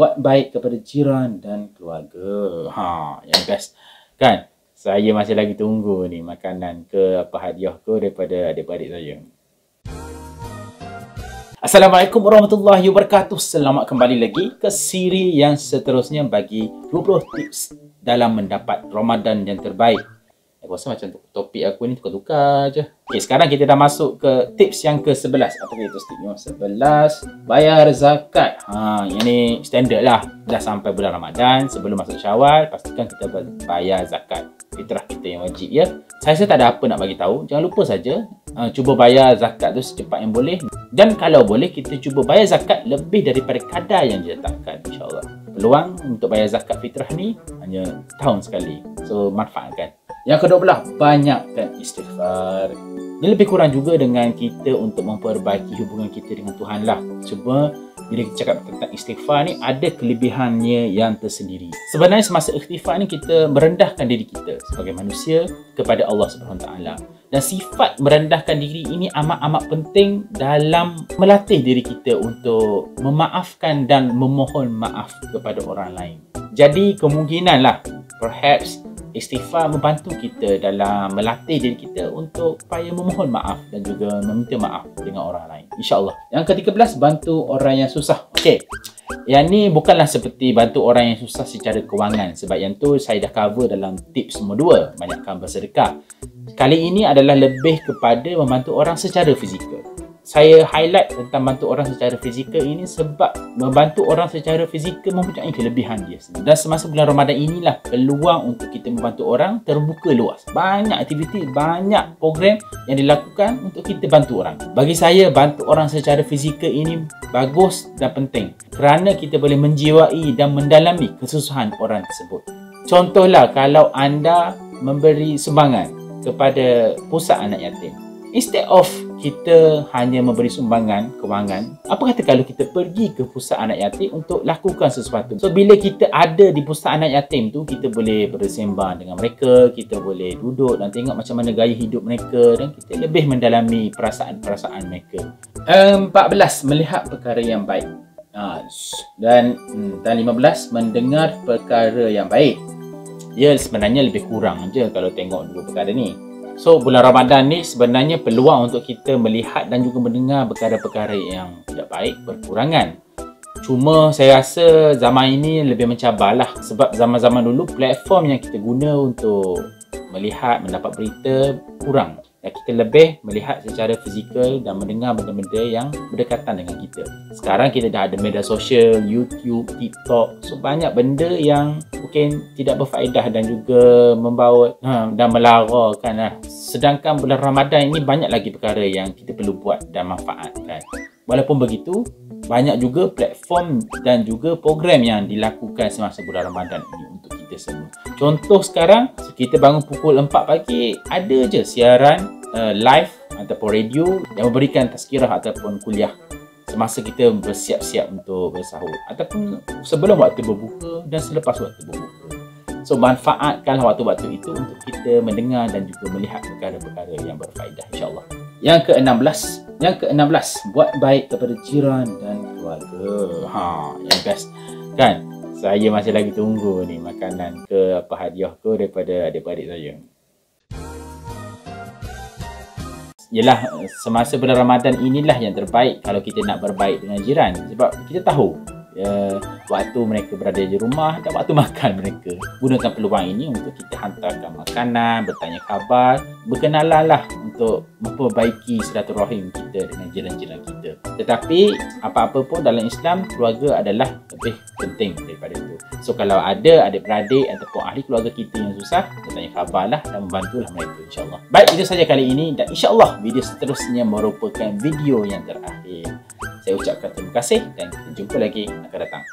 buat baik kepada jiran dan keluarga. Ha, yang best. Kan? Saya masih lagi tunggu ni makanan ke apa hadiah ke daripada adik-adik saya. Assalamualaikum warahmatullahi wabarakatuh. Selamat kembali lagi ke siri yang seterusnya bagi 20 tips dalam mendapat Ramadan yang terbaik. Aku rasa macam topik aku ni tukar-tukar je. Okay, sekarang kita dah masuk ke tips yang ke-11. Apa itu tips yang 11? Bayar zakat. Ha, ini standard lah. Dah sampai bulan Ramadan. Sebelum masuk syawal, pastikan kita bayar zakat. Fitrah kita yang wajib ya. Saya rasa tak ada apa nak bagi tahu. Jangan lupa saja uh, cuba bayar zakat tu secepat yang boleh. Dan kalau boleh kita cuba bayar zakat lebih daripada kadar yang diletakkan insya-Allah. Peluang untuk bayar zakat fitrah ni hanya tahun sekali. So manfaatkan. Yang kedua belah banyakkan istighfar. Ini lebih kurang juga dengan kita untuk memperbaiki hubungan kita dengan Tuhan lah. Cuma bila kita cakap tentang istighfar ni ada kelebihannya yang tersendiri. Sebenarnya semasa istighfar ni kita merendahkan diri kita sebagai manusia kepada Allah taala. Dan sifat merendahkan diri ini amat-amat penting dalam melatih diri kita untuk memaafkan dan memohon maaf kepada orang lain. Jadi kemungkinan lah perhaps istighfar membantu kita dalam melatih diri kita untuk supaya memohon maaf dan juga meminta maaf dengan orang lain. InsyaAllah. Yang ke-13, bantu orang yang susah. Okey. Yang ni bukanlah seperti bantu orang yang susah secara kewangan. Sebab yang tu saya dah cover dalam tips nombor dua. Banyakkan bersedekah. Kali ini adalah lebih kepada membantu orang secara fizikal saya highlight tentang bantu orang secara fizikal ini sebab membantu orang secara fizikal mempunyai kelebihan dia sendiri. Dan semasa bulan Ramadan inilah peluang untuk kita membantu orang terbuka luas. Banyak aktiviti, banyak program yang dilakukan untuk kita bantu orang. Bagi saya, bantu orang secara fizikal ini bagus dan penting kerana kita boleh menjiwai dan mendalami kesusahan orang tersebut. Contohlah kalau anda memberi sumbangan kepada pusat anak yatim. Instead of kita hanya memberi sumbangan kewangan apa kata kalau kita pergi ke pusat anak yatim untuk lakukan sesuatu? So bila kita ada di pusat anak yatim tu kita boleh bersembang dengan mereka kita boleh duduk dan tengok macam mana gaya hidup mereka dan kita lebih mendalami perasaan-perasaan mereka. 14 melihat perkara yang baik. Ha, dan hmm, dan 15 mendengar perkara yang baik. Ya sebenarnya lebih kurang je kalau tengok dua perkara ni So bulan Ramadan ni sebenarnya peluang untuk kita melihat dan juga mendengar perkara-perkara yang tidak baik berkurangan. Cuma saya rasa zaman ini lebih mencabarlah sebab zaman-zaman dulu platform yang kita guna untuk melihat, mendapat berita kurang kita lebih melihat secara fizikal dan mendengar benda-benda yang berdekatan dengan kita. Sekarang kita dah ada media sosial, YouTube, TikTok, so banyak benda yang mungkin tidak berfaedah dan juga membawa ha, dan melararkan lah. Sedangkan bulan Ramadan ini banyak lagi perkara yang kita perlu buat dan manfaatkan. Walaupun begitu, banyak juga platform dan juga program yang dilakukan semasa bulan Ramadan ini untuk kita semua. Contoh sekarang, kita bangun pukul 4 pagi, ada je siaran uh, live ataupun radio yang memberikan tazkirah ataupun kuliah semasa kita bersiap-siap untuk bersahur ataupun sebelum waktu berbuka dan selepas waktu berbuka. So manfaatkanlah waktu-waktu itu untuk kita mendengar dan juga melihat perkara-perkara yang berfaedah insya-Allah. Yang ke-16, yang ke-16 buat baik kepada jiran dan keluarga. Ha, yang best. Kan? Saya masih lagi tunggu ni makanan ke apa hadiah ke daripada adik-adik saya. Yalah semasa bulan Ramadan inilah yang terbaik kalau kita nak berbaik dengan jiran sebab kita tahu ya, waktu mereka berada di rumah dan waktu makan mereka. Gunakan peluang ini untuk kita hantarkan makanan, bertanya khabar, berkenalan lah untuk memperbaiki silaturahim kita dengan jiran-jiran kita. Tetapi apa-apa pun dalam Islam, keluarga adalah lebih penting daripada itu. So kalau ada adik-beradik ataupun ahli keluarga kita yang susah, bertanya khabar lah dan membantulah mereka insyaAllah. Baik, itu saja kali ini dan insyaAllah video seterusnya merupakan video yang terakhir. Saya ucapkan terima kasih dan kita jumpa lagi akan datang.